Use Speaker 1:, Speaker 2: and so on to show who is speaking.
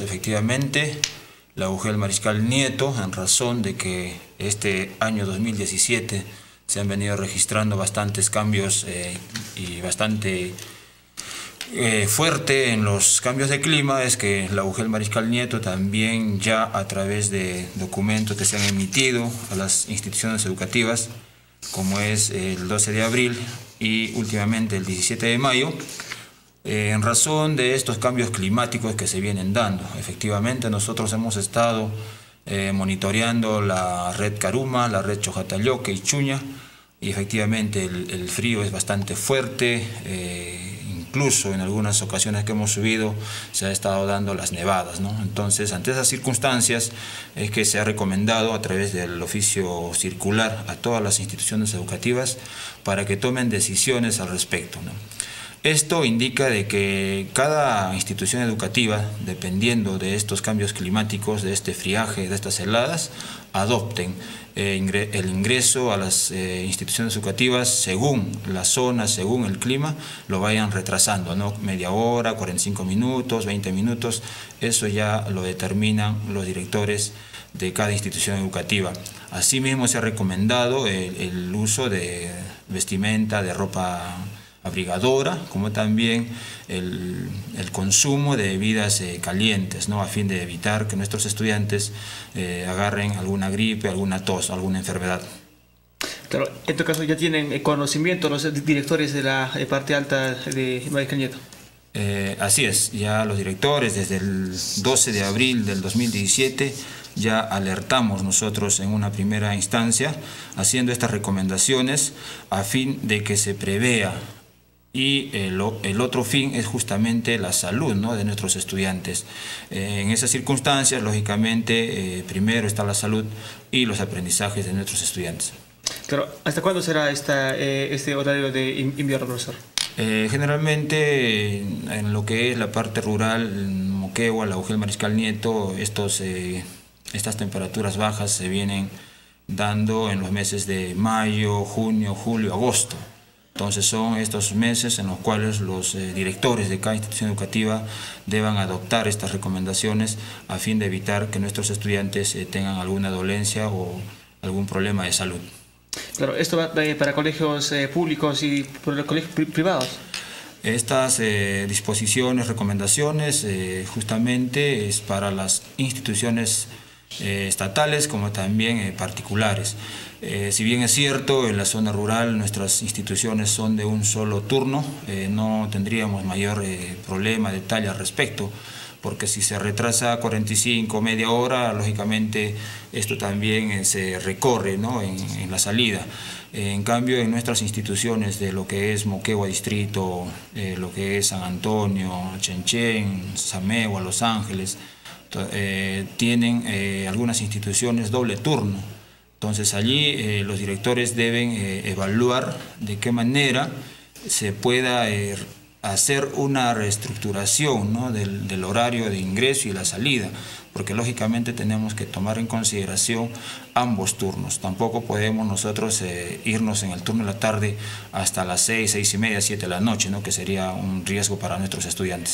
Speaker 1: Efectivamente, la UGEL Mariscal Nieto, en razón de que este año 2017 se han venido registrando bastantes cambios eh, y bastante eh, fuerte en los cambios de clima, es que la UGEL Mariscal Nieto también ya a través de documentos que se han emitido a las instituciones educativas, como es el 12 de abril y últimamente el 17 de mayo, eh, en razón de estos cambios climáticos que se vienen dando. Efectivamente, nosotros hemos estado eh, monitoreando la red Caruma, la red Chojatayoque y Chuña, y efectivamente el, frío es bastante fuerte, eh, incluso en algunas ocasiones que hemos subido se ha estado dando las nevadas. Entonces, ante esas circunstancias es que se ha recomendado a través del oficio circular a todas las instituciones educativas para que tomen decisiones al respecto. Esto indica de que cada institución educativa, dependiendo de estos cambios climáticos, de este friaje, de estas heladas, adopten eh, el ingreso a las eh, instituciones educativas según la zona, según el clima, lo vayan retrasando, ¿no? Media hora, 45 minutos, 20 minutos, eso ya lo determinan los directores de cada institución educativa. Asimismo se ha recomendado el uso de vestimenta, de ropa abrigadora, como también el, consumo de bebidas eh, calientes, ¿no? a fin de evitar que nuestros estudiantes eh, agarren alguna gripe, alguna tos, alguna enfermedad.
Speaker 2: Claro, en este caso ya tienen conocimiento los directores de la parte alta de Mariscal Nieto.
Speaker 1: Eh, así es, ya los directores desde el 12 de abril del 2017 ya alertamos nosotros en una primera instancia haciendo estas recomendaciones a fin de que se prevea y el, otro fin es justamente la salud ¿no? de nuestros estudiantes. Eh, en esas circunstancias, lógicamente, eh, primero está la salud y los aprendizajes de nuestros estudiantes.
Speaker 2: Claro, ¿hasta cuándo será esta, eh, este horario de invierno, profesor?
Speaker 1: generalmente en lo que es la parte rural, Moquegua, la Ugel Mariscal Nieto, estos, estas temperaturas bajas se vienen dando en los meses de mayo, junio, julio, agosto. Entonces son estos meses en los cuales los eh, directores de cada institución educativa deban adoptar estas recomendaciones a fin de evitar que nuestros estudiantes eh, tengan alguna dolencia o algún problema de salud.
Speaker 2: Claro, ¿esto va para colegios eh, públicos y colegios privados?
Speaker 1: Estas disposiciones, recomendaciones, justamente es para las instituciones eh, estatales como también eh, particulares. Eh, si bien es cierto, en la zona rural nuestras instituciones son de un solo turno, no tendríamos mayor problema, detalle al respecto, porque si se retrasa 45, media hora, lógicamente esto también se recorre ¿no? en, la salida. En cambio, en nuestras instituciones de lo que es Moquegua Distrito, lo que es San Antonio, Chenchen, Samegua, Los Ángeles, eh, tienen eh, algunas instituciones doble turno. Entonces allí eh, los directores deben evaluar de qué manera se pueda hacer una reestructuración del, horario de ingreso y la salida, porque lógicamente tenemos que tomar en consideración ambos turnos. Tampoco podemos nosotros irnos en el turno de la tarde hasta las seis, seis y media, siete de la noche, ¿no? que sería un riesgo para nuestros estudiantes.